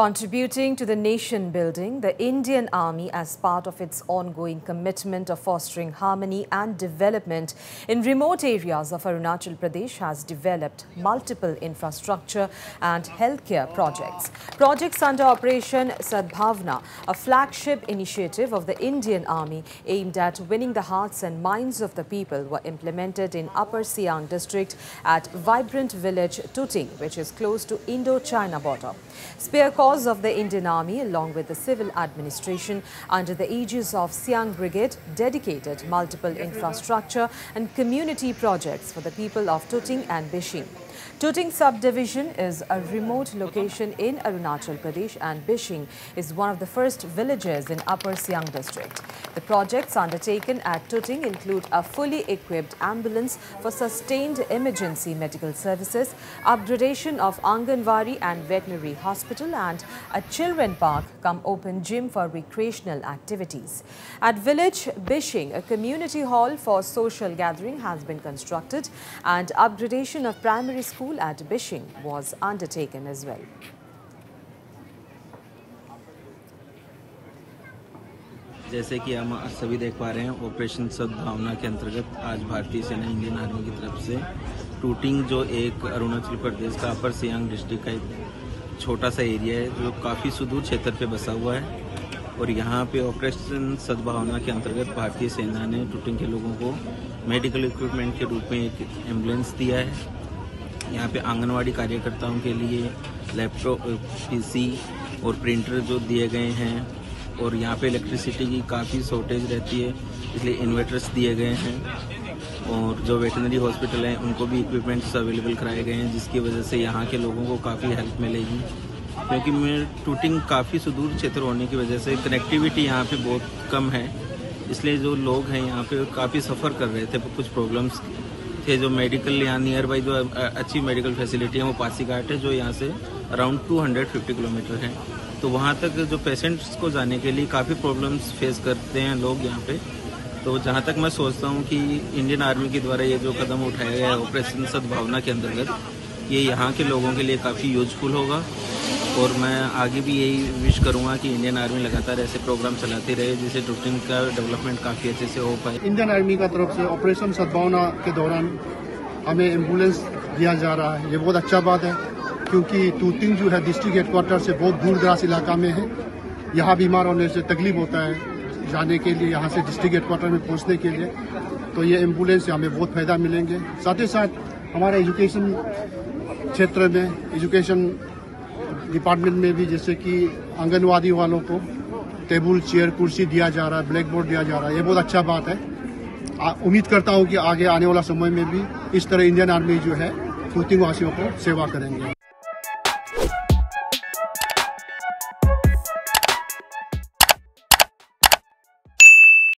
Contributing to the nation building, the Indian Army, as part of its ongoing commitment of fostering harmony and development in remote areas of Arunachal Pradesh, has developed multiple infrastructure and healthcare projects. Projects under Operation Sadbhavna, a flagship initiative of the Indian Army aimed at winning the hearts and minds of the people, were implemented in Upper Siang district at vibrant village Tuting, which is close to Indo-China border. Spear Corps of the Indian Army along with the civil administration under the aegis of Siang Brigade dedicated multiple infrastructure and community projects for the people of Tuting and Bishing. Tuting subdivision is a remote location in Arunachal Pradesh and Bishing is one of the first villages in Upper Siang district. The projects undertaken at Tuting include a fully equipped ambulance for sustained emergency medical services, upgradation of Anganwari and veterinary hospital and a children park come open gym for recreational activities. At village Bishing, a community hall for social gathering has been constructed and upgradation of primary school at Bishing was undertaken as well. जैसे कि हम सभी देख पा रहे हैं operation सद्भावना के अंतर्गत आज भारतीय सेना इंडियन आर्मी की तरफ़ से टूटिंग जो एक अरुणाचल प्रदेश का अपर सियांग डिस्ट्रिक्ट का एक छोटा सा एरिया है, जो काफ़ी सुदूर क्षेत्र पे बसा हुआ है और यहाँ पे ऑपरेशन सद्भावना के अंतर्गत भारतीय सेना ने टूटिंग के लोगों को मेडिकल इक्विपमेंट के रूप में एक एंबुलेंस दिया है यहाँ पे आंगनवाड़ी कार्यकर्ताओं के लिए लैपटॉप पीसी और प्रिंटर जो दिए गए हैं और यहाँ पे इलेक्ट्रिसिटी की काफ़ी शॉर्टेज रहती है, इसलिए इन्वर्टर्स दिए गए हैं और जो वेटनरी हॉस्पिटल हैं, उनको भी इक्विपमेंट्स अवेलेबल कराए गए हैं, जिसकी वजह से यहाँ के लोगों को काफ़ी हेल्प मिलेगी। क्योंकि मैं टूटिंग काफ़ी सुदूर क्षेत्र होने की वजह से कनेक्टिविटी यहाँ पे बहुत कम है, इसलिए जो लोग हैं यहाँ पे काफ़ी सफ़र कर रहे थे, कुछ प्रॉब्लम्स थे, जो मेडिकल यहाँ नियर बाई जो अच्छी मेडिकल फैसिलिटी है, वो पासीघाट है, जो यहाँ से अराउंड 250 किलोमीटर है। तो वहाँ तक जो पेशेंट्स को जाने के लिए काफ़ी प्रॉब्लम्स फेस करते हैं लोग यहाँ पे। तो जहाँ तक मैं सोचता हूँ कि इंडियन आर्मी के द्वारा ये जो कदम उठाया गया है ऑपरेशन सद्भावना के अंतर्गत, ये यहाँ के लोगों के लिए काफ़ी यूजफुल होगा। और मैं आगे भी यही विश करूँगा कि इंडियन आर्मी लगातार ऐसे प्रोग्राम चलाती रहे, जिससे टूटिंग का डेवलपमेंट काफ़ी अच्छे से हो पाए। इंडियन आर्मी का तरफ़ से ऑपरेशन सद्भावना के दौरान हमें एंबुलेंस दिया जा रहा है। ये बहुत अच्छा बात है, क्योंकि टूटिंग जो है डिस्ट्रिक्ट हेडक्वार्टर से बहुत दूर दराज इलाका में है। यहाँ बीमार होने से तकलीफ़ होता है जाने के लिए, यहाँ से डिस्ट्रिक्ट हेडक्वार्टर में पहुँचने के लिए। तो ये एंबुलेंस से हमें बहुत फ़ायदा मिलेंगे। साथ ही साथ हमारे एजुकेशन क्षेत्र में एजुकेशन डिपार्टमेंट में भी जैसे कि आंगनवाड़ी वालों को टेबल, चेयर, कुर्सी दिया जा रहा है ब्लैक बोर्ड दिया जा रहा है। ये बहुत अच्छा बात है। उम्मीद करता हूँ कि आगे आने वाला समय में भी इस तरह इंडियन आर्मी जो है वासियों को सेवा करेंगे।